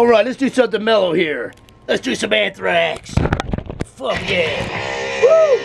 Alright, let's do something mellow here. Let's do some Anthrax. Fuck yeah. Woo!